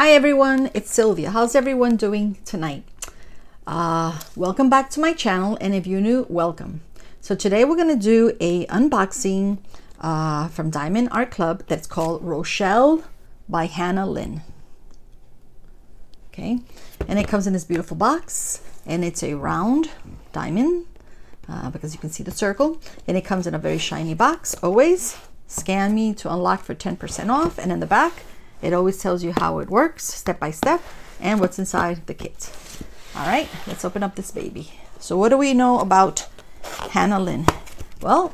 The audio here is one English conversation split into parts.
Hi everyone, it's Sylvia. How's everyone doing tonight? Uh, welcome back to my channel and if you're new, welcome. So today we're going to do a unboxing uh, from Diamond Art Club that's called Rochelle by Hannah Lynn. Okay, and it comes in this beautiful box and it's a round diamond uh, because you can see the circle and it comes in a very shiny box always. Scan me to unlock for 10% off and in the back it always tells you how it works step by step and what's inside the kit. All right, let's open up this baby. So what do we know about Hannah Lynn? Well,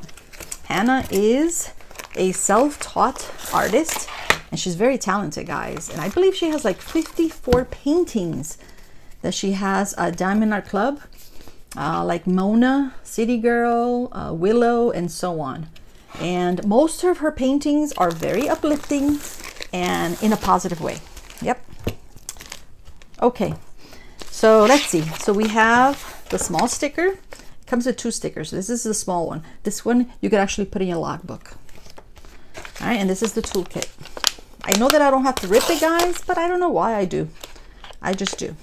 Hannah is a self-taught artist and she's very talented, guys. And I believe she has like 54 paintings that she has at Diamond Art Club, uh, like Mona, City Girl, uh, Willow, and so on. And most of her paintings are very uplifting and in a positive way. Yep. Okay, so let's see. So we have the small sticker. It comes with two stickers. This is the small one. This one you can actually put in your logbook. All right, and this is the toolkit. I know that I don't have to rip it, guys, but I don't know why I do. I just do.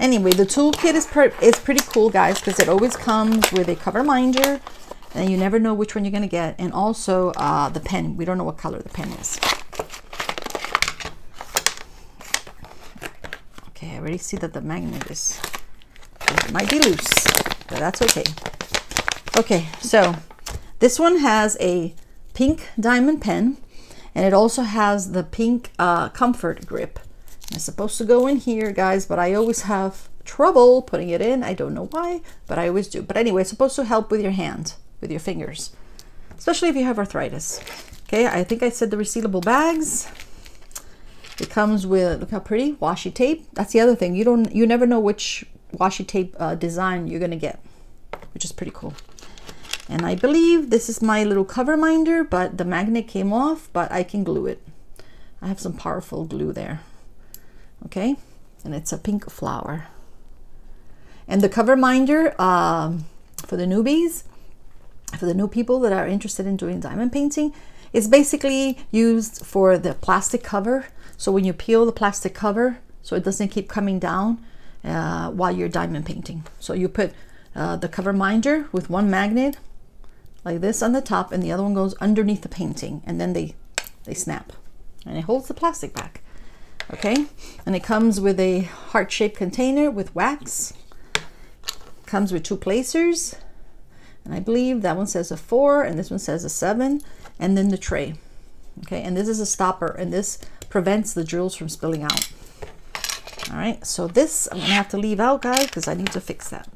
Anyway, the toolkit is, is pretty cool, guys, because it always comes with a cover minder, and you never know which one you're going to get. And also uh, the pen. We don't know what color the pen is. Okay, I already see that the magnet is it might be loose, but that's okay. Okay, so this one has a pink diamond pen and it also has the pink uh, comfort grip. It's supposed to go in here, guys, but I always have trouble putting it in. I don't know why, but I always do. But anyway, it's supposed to help with your hand, with your fingers, especially if you have arthritis. Okay, I think I said the resealable bags. It comes with, look how pretty, washi tape. That's the other thing. You don't, you never know which washi tape uh, design you're going to get, which is pretty cool. And I believe this is my little cover minder, but the magnet came off, but I can glue it. I have some powerful glue there. Okay, and it's a pink flower. And the cover minder um, for the newbies, for the new people that are interested in doing diamond painting, is basically used for the plastic cover so when you peel the plastic cover, so it doesn't keep coming down uh, while you're diamond painting. So you put uh, the cover minder with one magnet like this on the top and the other one goes underneath the painting and then they, they snap and it holds the plastic back. Okay, and it comes with a heart-shaped container with wax. Comes with two placers. And I believe that one says a four and this one says a seven. And then the tray. Okay, and this is a stopper and this prevents the drills from spilling out. All right, so this I'm gonna have to leave out, guys, because I need to fix that.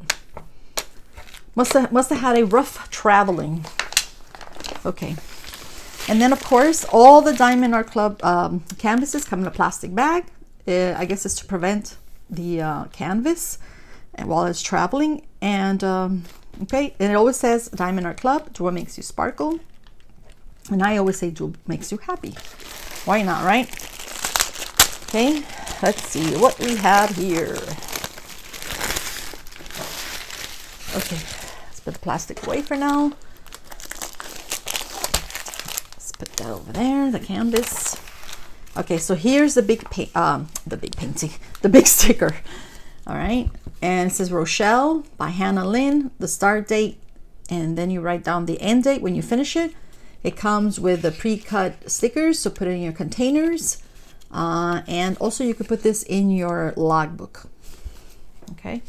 Must have, must have had a rough traveling. Okay, and then of course, all the Diamond Art Club um, canvases come in a plastic bag. Uh, I guess it's to prevent the uh, canvas while it's traveling. And um, okay, and it always says Diamond Art Club, what makes you sparkle. And I always say what makes you happy. Why not, right? Okay, let's see what we have here. Okay, let's put the plastic away for now. Let's put that over there, the canvas. Okay, so here's the big um, the big painting, the big sticker. All right, and it says Rochelle by Hannah Lynn, the start date, and then you write down the end date when you finish it. It comes with the pre-cut stickers, so put it in your containers. Uh, and also you could put this in your logbook. Okay.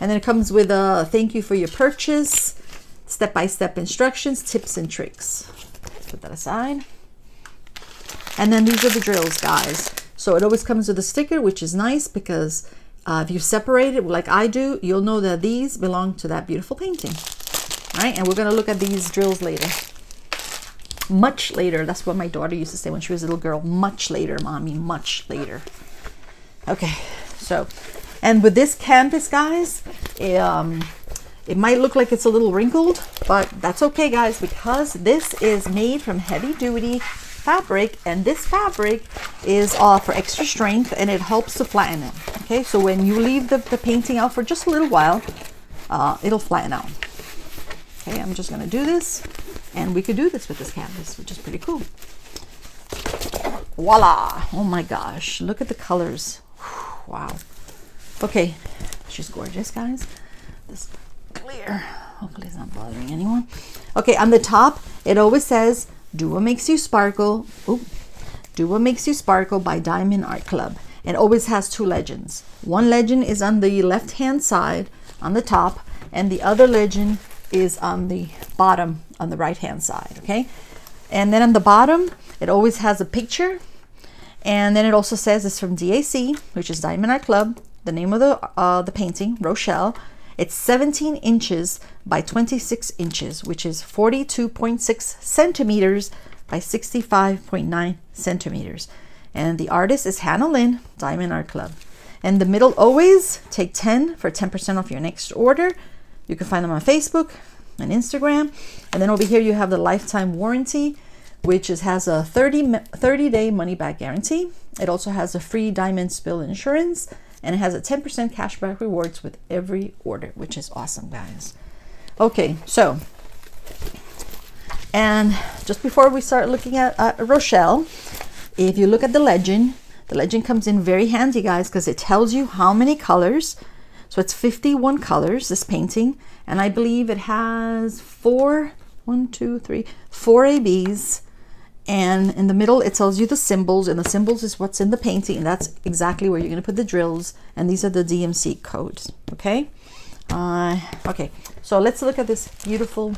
And then it comes with a thank you for your purchase, step-by-step -step instructions, tips and tricks. Let's put that aside. And then these are the drills, guys. So it always comes with a sticker, which is nice because uh, if you separate it like I do, you'll know that these belong to that beautiful painting. All right, and we're going to look at these drills later much later. That's what my daughter used to say when she was a little girl. Much later, mommy, much later. Okay, so, and with this canvas, guys, it, um, it might look like it's a little wrinkled, but that's okay, guys, because this is made from heavy duty fabric, and this fabric is uh, for extra strength, and it helps to flatten it. Okay, so when you leave the, the painting out for just a little while, uh, it'll flatten out. Okay, I'm just gonna do this and we could do this with this canvas, which is pretty cool. Voila! Oh my gosh, look at the colors. Wow. Okay, she's gorgeous, guys. This clear. Hopefully it's not bothering anyone. Okay, on the top, it always says, do what makes you sparkle. Ooh. Do What Makes You Sparkle by Diamond Art Club. It always has two legends. One legend is on the left-hand side on the top, and the other legend is on the bottom on the right-hand side, okay? And then on the bottom, it always has a picture, and then it also says it's from DAC, which is Diamond Art Club, the name of the, uh, the painting, Rochelle. It's 17 inches by 26 inches, which is 42.6 centimeters by 65.9 centimeters. And the artist is Hannah Lynn, Diamond Art Club. And the middle always take 10 for 10% off your next order. You can find them on Facebook and Instagram. And then over here you have the lifetime warranty, which is, has a 30, 30 day money back guarantee. It also has a free diamond spill insurance and it has a 10% cashback rewards with every order, which is awesome, guys. Okay, so and just before we start looking at uh, Rochelle, if you look at the legend, the legend comes in very handy, guys, because it tells you how many colors. So it's 51 colors, this painting. And I believe it has four, one, two, three, four ABs. And in the middle, it tells you the symbols, and the symbols is what's in the painting, and that's exactly where you're going to put the drills. And these are the DMC codes, okay? Uh, okay, so let's look at this beautiful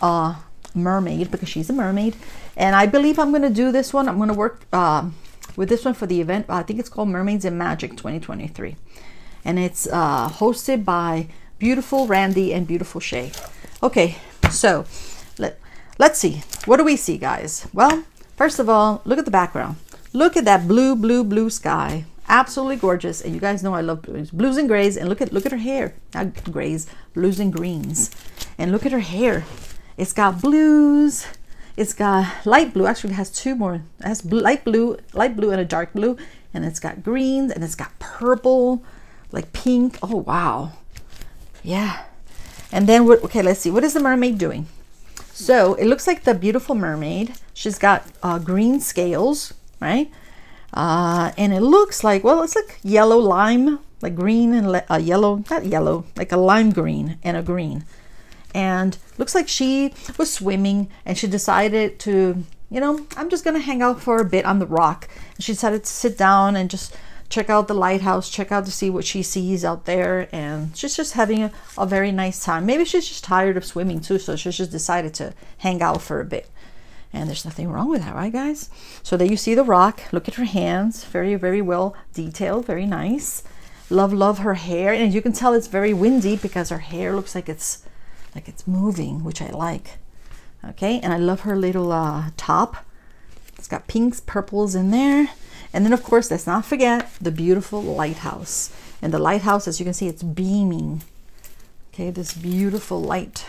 uh, mermaid because she's a mermaid. And I believe I'm going to do this one. I'm going to work uh, with this one for the event. I think it's called Mermaids in Magic 2023. And it's uh, hosted by beautiful Randy and beautiful Shay. Okay, so let, let's see. What do we see, guys? Well, first of all, look at the background. Look at that blue, blue, blue sky. Absolutely gorgeous. And you guys know I love blues. Blues and grays. And look at look at her hair. Not grays, blues and greens. And look at her hair. It's got blues. It's got light blue. Actually, has two more. It has blue, light blue, light blue, and a dark blue. And it's got greens, and it's got purple, like pink. Oh wow, yeah. And then what? Okay, let's see. What is the mermaid doing? So it looks like the beautiful mermaid. She's got uh, green scales, right? Uh, and it looks like well, it's like yellow lime, like green and uh, yellow, not yellow, like a lime green and a green and looks like she was swimming and she decided to you know i'm just gonna hang out for a bit on the rock and she decided to sit down and just check out the lighthouse check out to see what she sees out there. And she's just having a, a very nice time. Maybe she's just tired of swimming too so she's just decided to hang out for a bit. And there's nothing wrong with that right guys? So there you see the rock. Look at her hands. Very very well detailed very nice. Love love her hair. And you can tell it's very windy because her hair looks like it's like it's moving, which I like. Okay, and I love her little uh, top. It's got pinks, purples in there. And then of course, let's not forget the beautiful lighthouse. And the lighthouse, as you can see, it's beaming. Okay, this beautiful light.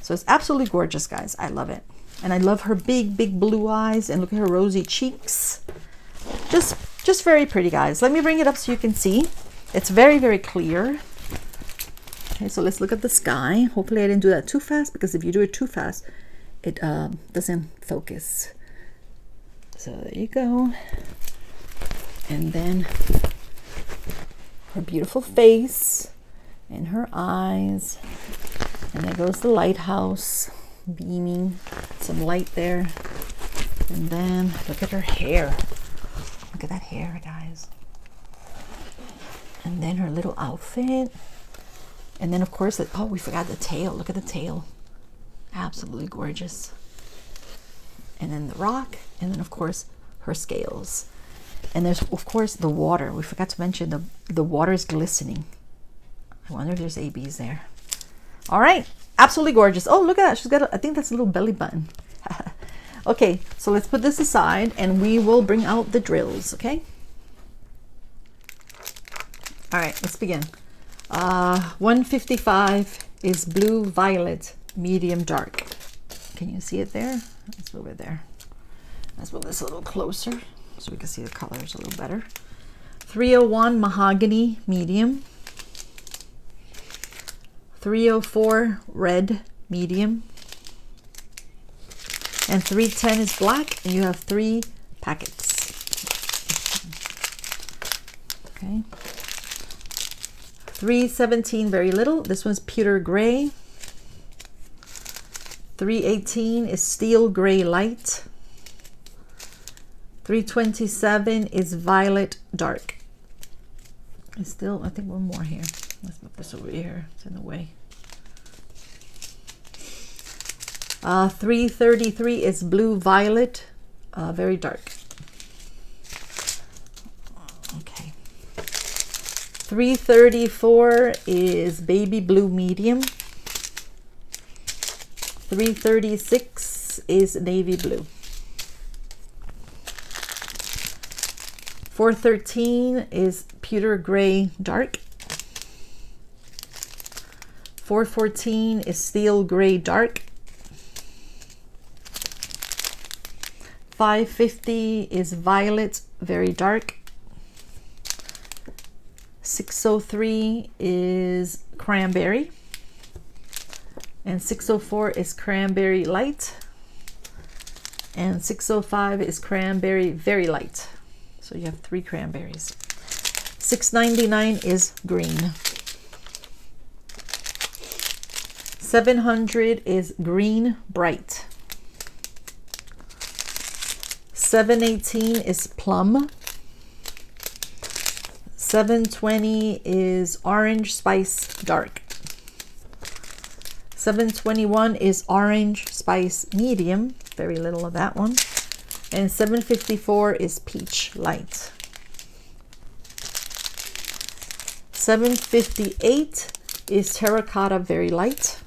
So it's absolutely gorgeous, guys. I love it. And I love her big, big blue eyes and look at her rosy cheeks. Just, just very pretty, guys. Let me bring it up so you can see. It's very, very clear. Okay, so let's look at the sky. Hopefully I didn't do that too fast because if you do it too fast, it uh, doesn't focus. So there you go. And then her beautiful face and her eyes. And there goes the lighthouse beaming, some light there. And then look at her hair. Look at that hair, guys. And then her little outfit. And then, of course, oh, we forgot the tail. Look at the tail. Absolutely gorgeous. And then the rock. And then, of course, her scales. And there's, of course, the water. We forgot to mention the, the water is glistening. I wonder if there's ABs there. All right. Absolutely gorgeous. Oh, look at that. She's got, a, I think that's a little belly button. okay, so let's put this aside and we will bring out the drills, okay? All right, let's begin. Uh, 155 is blue violet medium dark. Can you see it there? Let's move it there. Let's move this a little closer so we can see the colors a little better. 301 mahogany medium. 304 red medium. And 310 is black and you have three packets. Okay. 317 very little. This one's pewter gray. 318 is steel gray light. 327 is violet dark. It's still, I think one more here. Let's move this over here. It's in the way. Uh, 333 is blue violet, uh, very dark. Okay. 334 is baby blue medium. 336 is navy blue. 413 is pewter gray dark. 414 is steel gray dark. 550 is violet, very dark. 603 is cranberry. And 604 is cranberry light. And 605 is cranberry very light. So you have three cranberries. 699 is green. 700 is green bright. 718 is plum. 720 is orange spice dark. 721 is orange spice medium, very little of that one. And 754 is peach light. 758 is terracotta very light.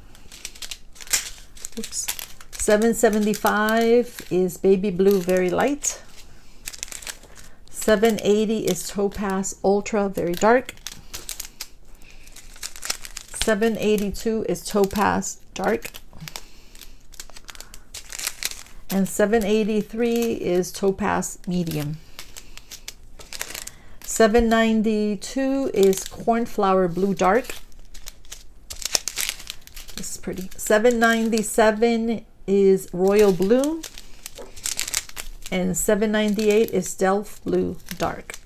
Oops. 775 is baby blue very light. 780 is topaz ultra very dark. 782 is topaz dark. And 783 is topaz medium. 792 is cornflower blue dark. This is pretty. 797 is royal blue and 798 is delft blue dark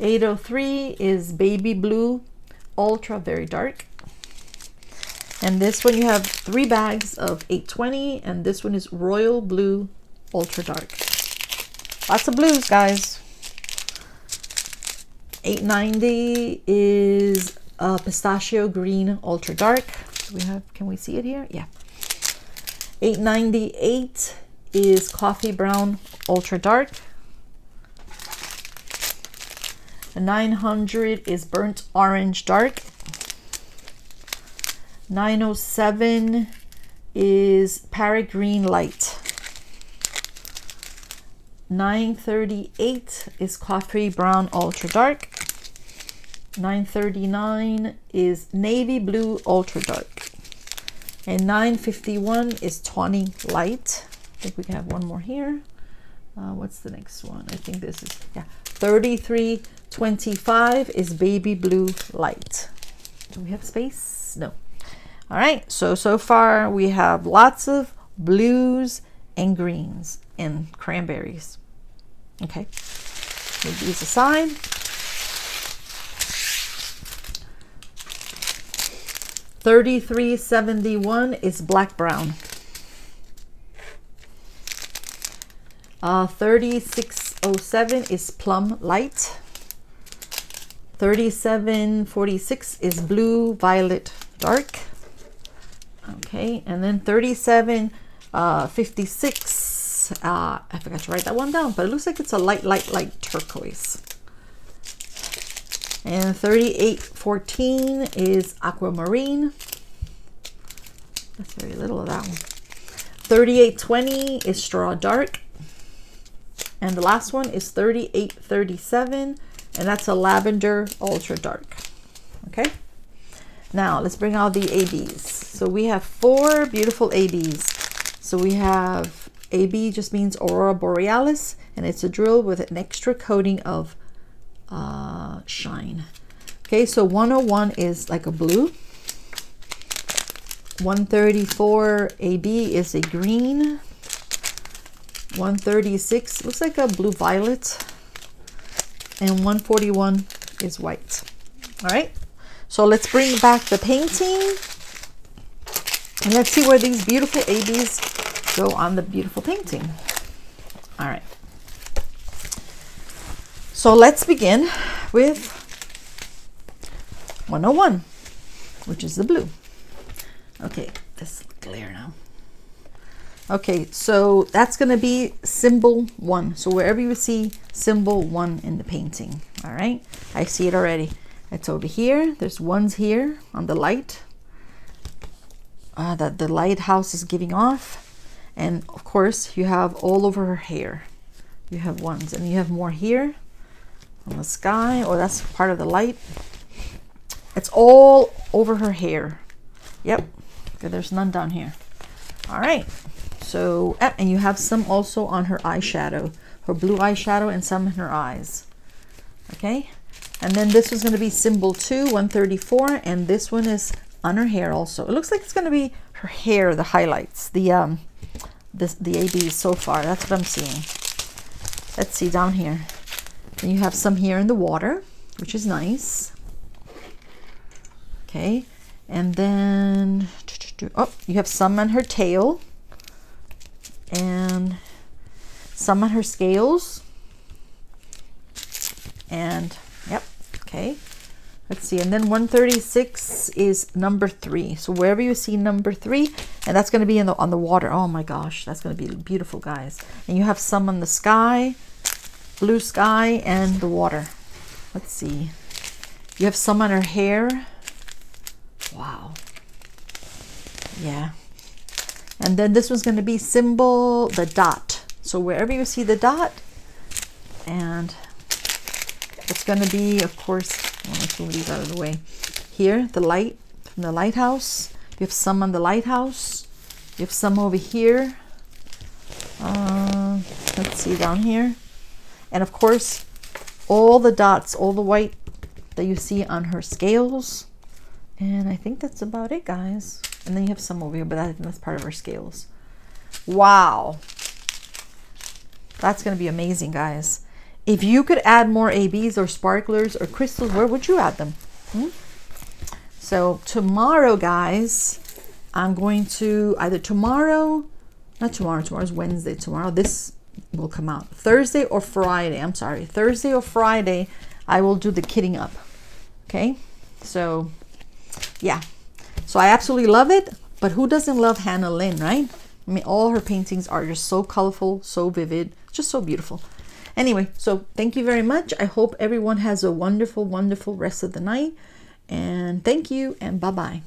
803 is baby blue ultra very dark and this one you have three bags of 820 and this one is royal blue ultra dark. Lots of blues guys. 890 is a pistachio green ultra dark. We have can we see it here? Yeah. 898 is coffee brown ultra dark. 900 is burnt orange dark 907 is parrot green light 938 is coffee brown ultra dark. 939 is navy blue ultra dark. And 951 is tawny light. I think we can have one more here. Uh, what's the next one? I think this is yeah. 3325 is baby blue light. Do we have space? No all right so so far we have lots of blues and greens and cranberries okay these aside 3371 is black brown. Uh, 3607 is plum light. 3746 is blue violet dark. Okay, and then 3756, uh, 56. uh, I forgot to write that one down, but it looks like it's a light, light, light turquoise. And 3814 is aquamarine. That's very little of that one. 3820 is straw dark. And the last one is 3837, and that's a lavender ultra dark. Okay. Now let's bring out the ABs. So we have four beautiful ABs. So we have AB just means Aurora Borealis, and it's a drill with an extra coating of uh, shine. Okay, so 101 is like a blue. 134 AB is a green. 136 looks like a blue violet. and 141 is white. All right, so let's bring back the painting and let's see where these beautiful ABs go on the beautiful painting. All right. So let's begin with 101, which is the blue. Okay, this glare now. Okay, so that's going to be symbol one. So wherever you see symbol one in the painting, all right? I see it already. It's over here. There's ones here on the light uh, that the lighthouse is giving off. And of course, you have all over her hair. You have ones, and you have more here on the sky. Oh, that's part of the light. It's all over her hair. Yep. Okay, there's none down here. All right. So, ah, and you have some also on her eyeshadow, her blue eyeshadow and some in her eyes. Okay. And then this is going to be symbol 2, 134, and this one is on her hair also. It looks like it's going to be her hair, the highlights, the um, this, the ABs so far. That's what I'm seeing. Let's see down here. You have some here in the water, which is nice. Okay. And then, oh, you have some on her tail and some on her scales. And. Let's see, and then 136 is number three. So wherever you see number three, and that's going to be in the on the water. Oh my gosh, that's going to be beautiful, guys. And you have some on the sky, blue sky, and the water. Let's see. You have some on her hair. Wow. Yeah. And then this one's going to be symbol, the dot. So wherever you see the dot, and it's going to be, of course, well, let's move these out of the way. Here, the light from the lighthouse. You have some on the lighthouse. You have some over here. Uh, let's see down here. And of course, all the dots, all the white that you see on her scales. And I think that's about it, guys. And then you have some over here, but that, that's part of her scales. Wow. That's going to be amazing, guys. If you could add more ABs or sparklers or crystals, where would you add them? Hmm? So tomorrow, guys, I'm going to either tomorrow, not tomorrow, tomorrow's Wednesday, tomorrow, this will come out. Thursday or Friday, I'm sorry, Thursday or Friday, I will do the kitting up. Okay, so yeah, so I absolutely love it. But who doesn't love Hannah Lynn, right? I mean, all her paintings are just so colorful, so vivid, just so beautiful. Anyway, so thank you very much. I hope everyone has a wonderful, wonderful rest of the night. And thank you and bye-bye.